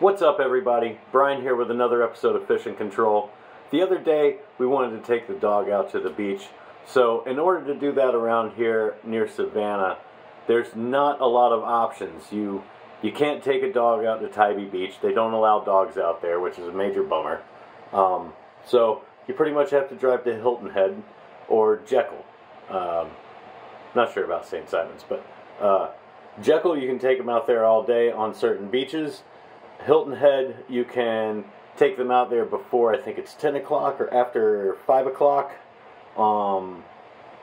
What's up, everybody? Brian here with another episode of Fishin Control. The other day, we wanted to take the dog out to the beach. So, in order to do that around here near Savannah, there's not a lot of options. You you can't take a dog out to Tybee Beach. They don't allow dogs out there, which is a major bummer. Um, so, you pretty much have to drive to Hilton Head or Jekyll. Um, not sure about St. Simons, but uh, Jekyll, you can take them out there all day on certain beaches. Hilton Head, you can take them out there before I think it's 10 o'clock or after 5 o'clock. Um,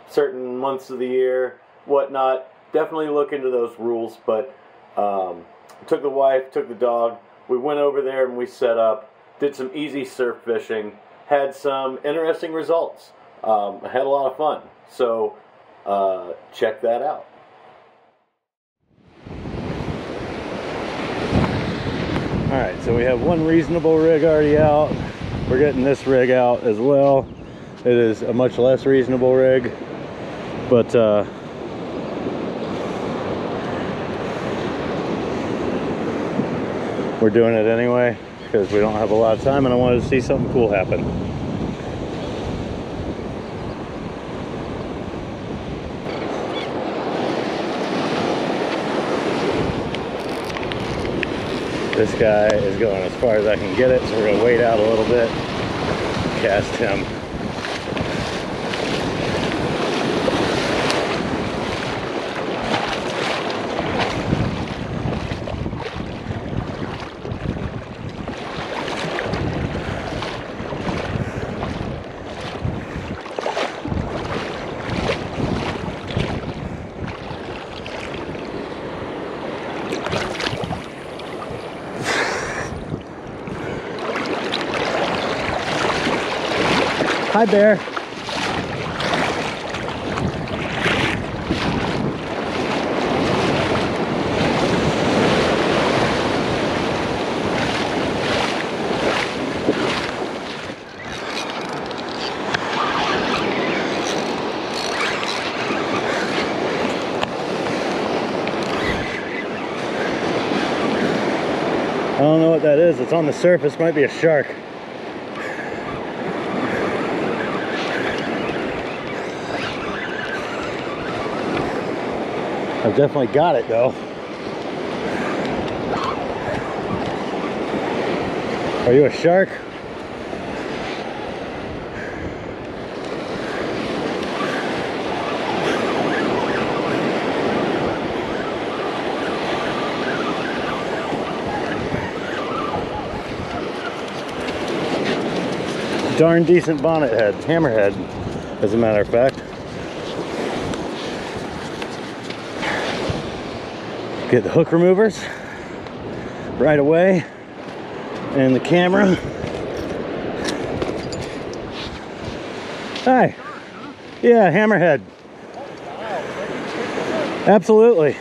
certain months of the year, whatnot. Definitely look into those rules, but um, took the wife, took the dog. We went over there and we set up, did some easy surf fishing, had some interesting results. Um, had a lot of fun. So uh, check that out. All right, so we have one reasonable rig already out. We're getting this rig out as well. It is a much less reasonable rig, but uh, we're doing it anyway because we don't have a lot of time and I wanted to see something cool happen. This guy is going as far as I can get it, so we're gonna wait out a little bit, cast him. Hi, Bear. I don't know what that is. It's on the surface. Might be a shark. I've definitely got it though. Are you a shark? Darn decent bonnet head, hammerhead, as a matter of fact. Get the hook removers right away and the camera. Hi. Yeah hammerhead. Absolutely.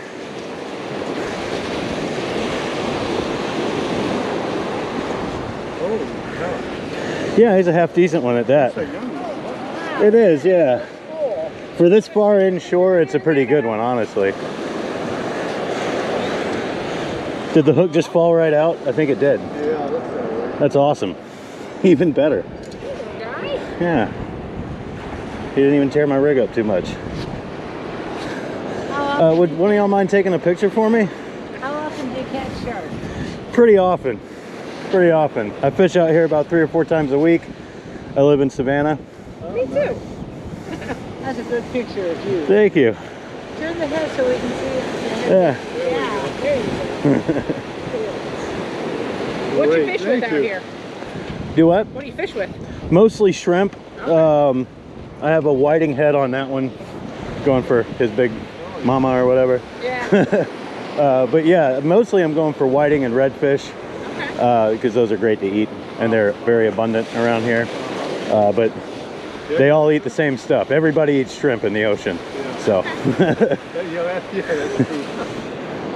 Yeah he's a half decent one at that. It is yeah. For this far inshore it's a pretty good one honestly did the hook just fall right out? I think it did. Yeah, that's, that's awesome. Even better. Nice. Yeah. He didn't even tear my rig up too much. Uh, would one of y'all mind taking a picture for me? How often do you catch sharks? Pretty often. Pretty often. I fish out here about three or four times a week. I live in Savannah. Me too. That's a good picture of you. Thank you. Turn the head so we can see it. Yeah. Yeah, there you go. what do you fish with out you. here? Do what? What do you fish with? Mostly shrimp. Um, I have a whiting head on that one. Going for his big mama or whatever. Yeah. Uh, but yeah, mostly I'm going for whiting and redfish Okay. because those are great to eat and they're very abundant around here. Uh, but they all eat the same stuff. Everybody eats shrimp in the ocean. So yeah, that's, yeah, that's.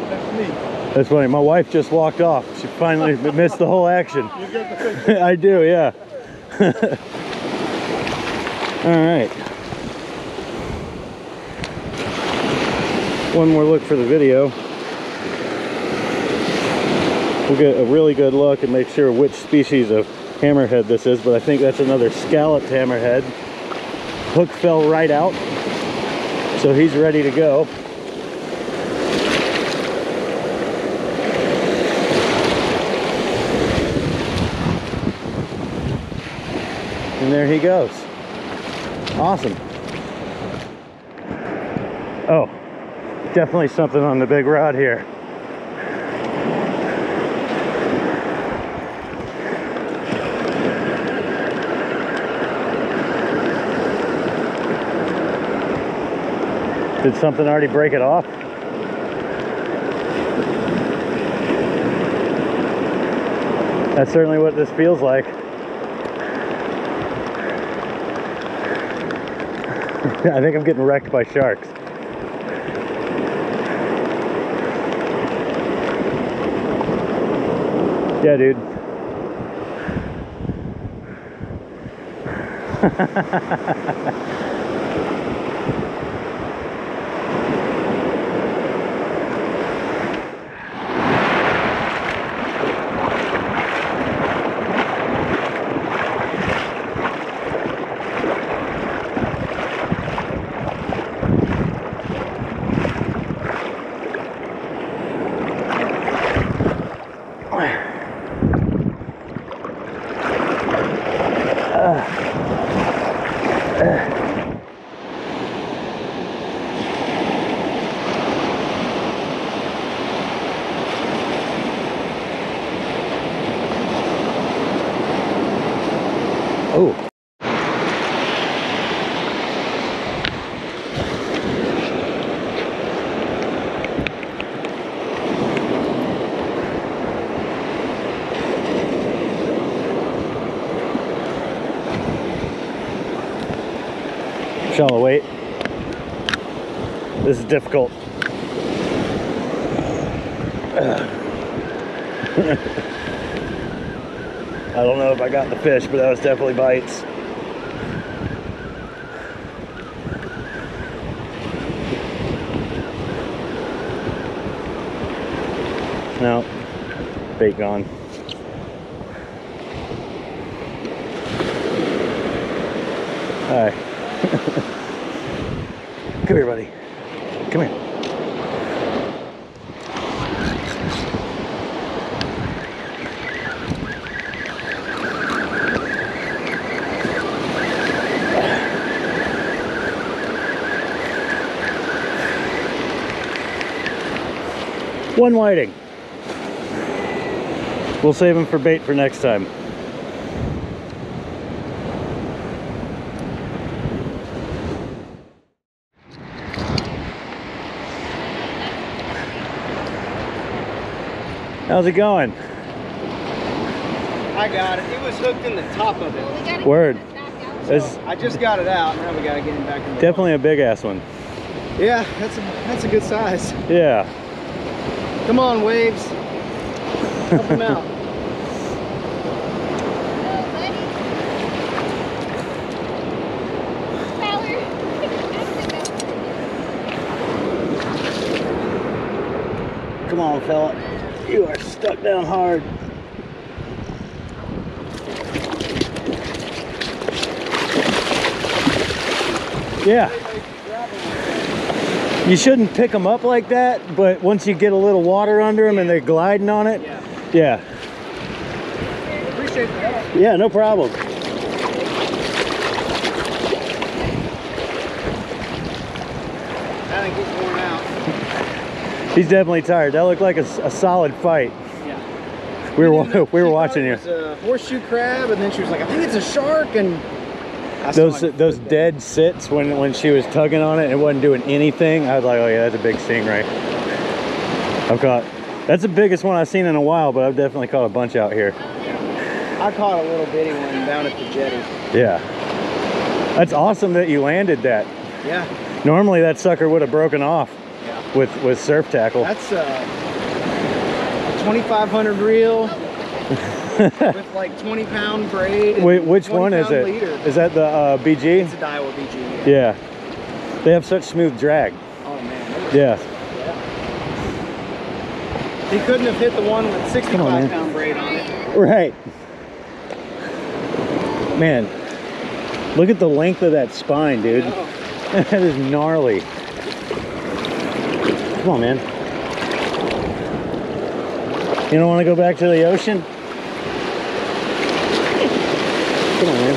That's neat. That's funny. My wife just walked off. She finally missed the whole action. You get the picture. I do, yeah. all right. One more look for the video. We'll get a really good look and make sure which species of hammerhead this is, but I think that's another scalloped hammerhead. Hook fell right out, so he's ready to go. There he goes. Awesome. Oh, definitely something on the big rod here. Did something already break it off? That's certainly what this feels like. I think I'm getting wrecked by sharks. Yeah, dude. Oh. Shallow weight. This is difficult. I don't know if I got the fish, but that was definitely bites. No, bait gone. Hi. Come here, buddy. Come here. One whiting. We'll save him for bait for next time. How's it going? I got it. It was hooked in the top of it. Word. So It's I just got it out. Now we gotta get him back in the definitely a big ass one. Yeah, that's a that's a good size. Yeah. Come on, waves. Help him out. Come on, fella. You are stuck down hard. Yeah. You shouldn't pick them up like that, but once you get a little water under them and they're gliding on it, Yeah. yeah. Appreciate the. Yeah, no problem. I think he's worn out. He's definitely tired. That looked like a solid fight. Yeah. We were we were watching it you. was a horseshoe crab, and then she was like, "I think it's a shark," and I Those those dead sits when when she was tugging on it and it wasn't doing anything. I was like, oh yeah, that's a big stingray. I've caught. That's the biggest one I've seen in a while, but I've definitely caught a bunch out here. I caught a little bitty one down at the jetty. Yeah. That's awesome that you landed that. Yeah. Normally that sucker would have broken off. With with surf tackle. That's a 2500 reel with like 20 pound braid. Wait, which one is it? Leader. Is that the uh, BG? It's a Daiwa BG. Yeah. They have such smooth drag. Oh man. Yeah. He couldn't have hit the one with 65 man. pound braid on it. Right. Man, look at the length of that spine, dude. That is gnarly. Come on, man. You don't want to go back to the ocean? Come on, man.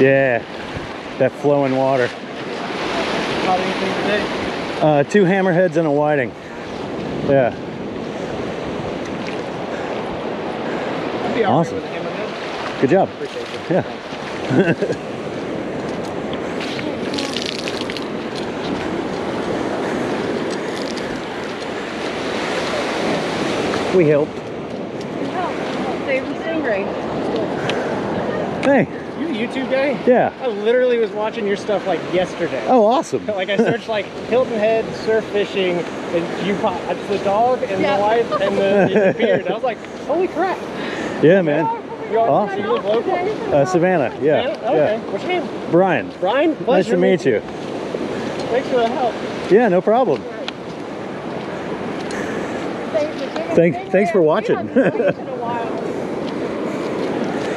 Yeah, that flowing water. Caught anything today? Uh, two hammerheads and a whiting. Yeah. I'd be all right Awesome. with a hammerhead. Good job. Appreciate you. Yeah. We helped. Save the stingray. Hey, You a YouTube guy? yeah. I literally was watching your stuff like yesterday. Oh, awesome. Like I searched like Hilton Head surf fishing, and you pop. It's the dog and Yeah. the wife and the, the beard. I was like, holy crap! Yeah, man. You, are, Awesome. you live local? Uh, Savannah, yeah. Okay. yeah. What's your name? Brian, Brian. nice Pleasure to meet you. Thanks for the help. Yeah, no problem. Thank- thanks for watching.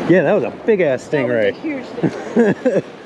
Yeah, that was a big ass That was a stingray. huge stingray.